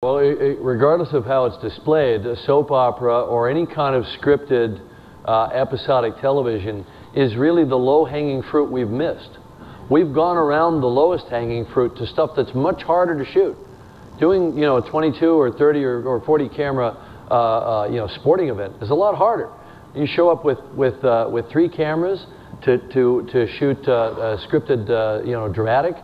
Well, it, it, regardless of how it's displayed, a soap opera or any kind of scripted uh, episodic television is really the low-hanging fruit we've missed. We've gone around the lowest hanging fruit to stuff that's much harder to shoot. Doing, you know, a 22 or 30 or, or 40 camera, uh, uh, you know, sporting event is a lot harder. You show up with, with, uh, with three cameras to, to, to shoot uh, scripted, uh, you know, dramatic.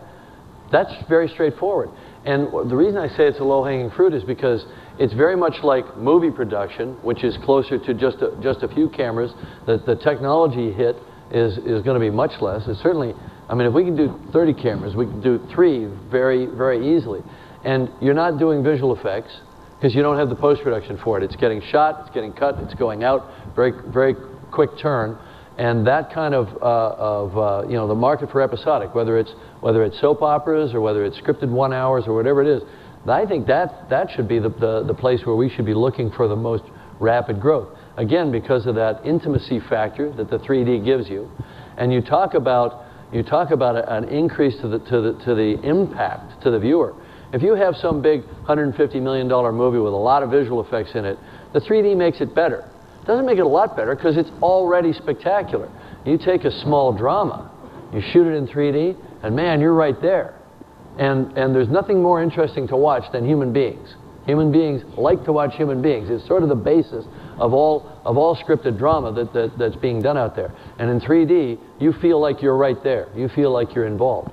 That's very straightforward. And the reason I say it's a low-hanging fruit is because it's very much like movie production, which is closer to just a, just a few cameras. The, the technology hit is, is going to be much less. It's certainly, I mean, if we can do 30 cameras, we can do three very, very easily. And you're not doing visual effects because you don't have the post-production for it. It's getting shot, it's getting cut, it's going out, very, very quick turn. And that kind of, uh, of uh, you know, the market for episodic, whether it's, whether it's soap operas or whether it's scripted one hours or whatever it is, I think that, that should be the, the, the place where we should be looking for the most rapid growth. Again, because of that intimacy factor that the 3D gives you. And you talk about, you talk about a, an increase to the, to, the, to the impact to the viewer. If you have some big $150 million movie with a lot of visual effects in it, the 3D makes it better. Doesn't make it a lot better because it's already spectacular. You take a small drama, you shoot it in 3D, and man, you're right there. And, and there's nothing more interesting to watch than human beings. Human beings like to watch human beings. It's sort of the basis of all, of all scripted drama that, that, that's being done out there. And in 3D, you feel like you're right there. You feel like you're involved.